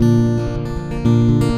Música